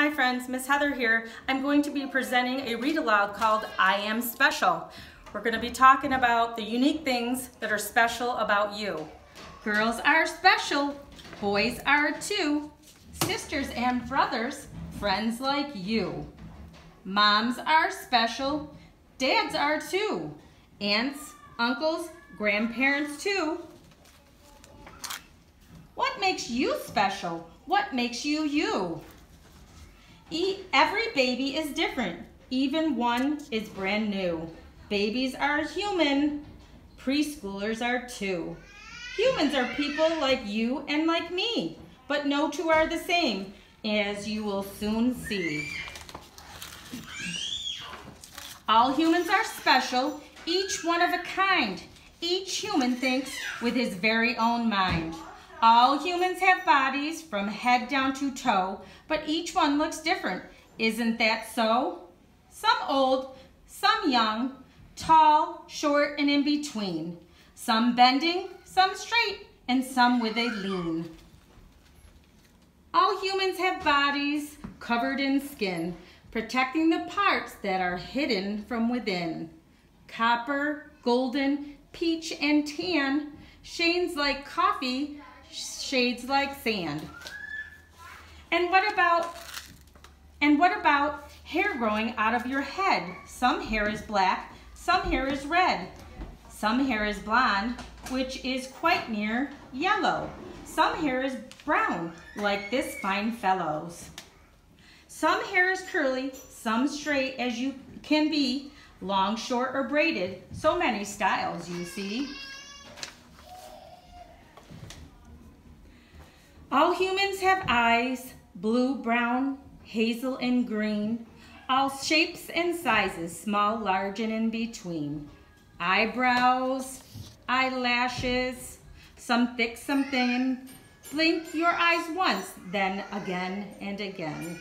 Hi friends, Miss Heather here. I'm going to be presenting a read aloud called I Am Special. We're going to be talking about the unique things that are special about you. Girls are special, boys are too, sisters and brothers, friends like you. Moms are special, dads are too, aunts, uncles, grandparents too. What makes you special? What makes you you? Every baby is different. Even one is brand new. Babies are human. Preschoolers are too. Humans are people like you and like me, but no two are the same, as you will soon see. All humans are special, each one of a kind. Each human thinks with his very own mind. All humans have bodies from head down to toe, but each one looks different. Isn't that so? Some old, some young, tall, short, and in between. Some bending, some straight, and some with a lean. All humans have bodies covered in skin, protecting the parts that are hidden from within. Copper, golden, peach, and tan, shades like coffee, shades like sand. And what about and what about hair growing out of your head? Some hair is black, some hair is red. Some hair is blonde, which is quite near yellow. Some hair is brown, like this fine fellow's. Some hair is curly, some straight as you can be, long, short, or braided. So many styles, you see. All humans have eyes, blue, brown, hazel, and green. All shapes and sizes, small, large, and in between. Eyebrows, eyelashes, some thick, some thin. Blink your eyes once, then again and again.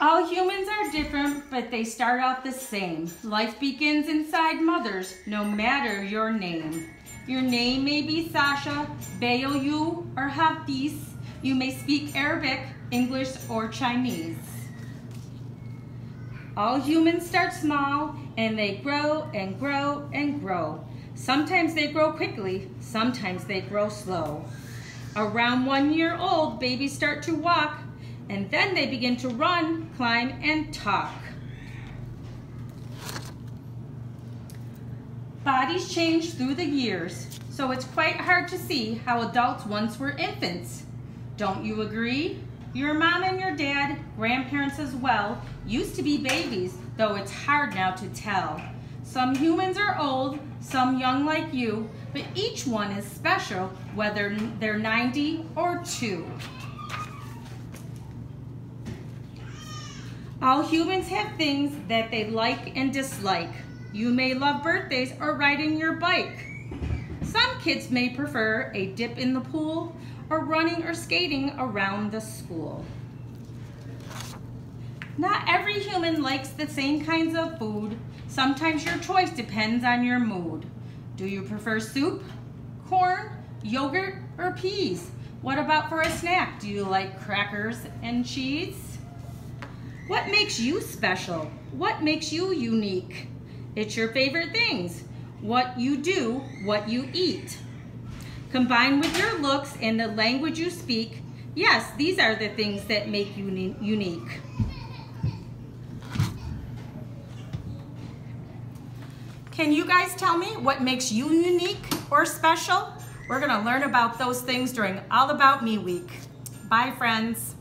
All humans are different, but they start out the same. Life begins inside mothers, no matter your name. Your name may be Sasha, Bayoyu, or Hafiz. You may speak Arabic, English, or Chinese. All humans start small and they grow and grow and grow. Sometimes they grow quickly, sometimes they grow slow. Around one year old, babies start to walk and then they begin to run, climb, and talk. Bodies change through the years, so it's quite hard to see how adults once were infants. Don't you agree? Your mom and your dad, grandparents as well, used to be babies, though it's hard now to tell. Some humans are old, some young like you, but each one is special, whether they're 90 or 2. All humans have things that they like and dislike. You may love birthdays or riding your bike. Some kids may prefer a dip in the pool or running or skating around the school. Not every human likes the same kinds of food. Sometimes your choice depends on your mood. Do you prefer soup, corn, yogurt, or peas? What about for a snack? Do you like crackers and cheese? What makes you special? What makes you unique? It's your favorite things. What you do, what you eat. Combined with your looks and the language you speak, yes, these are the things that make you unique. Can you guys tell me what makes you unique or special? We're gonna learn about those things during All About Me Week. Bye, friends.